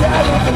Yeah,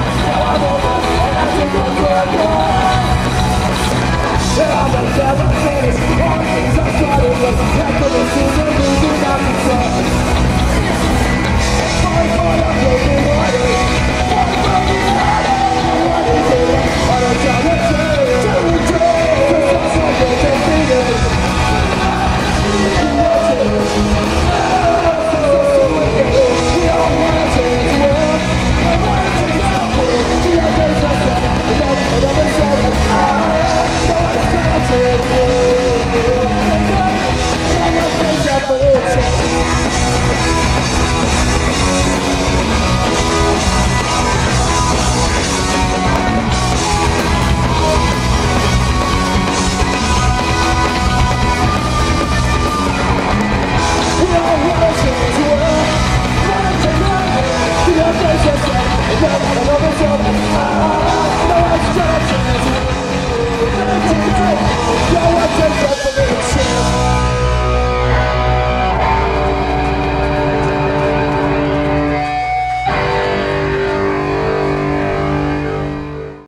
Another shot, another shot, another shot,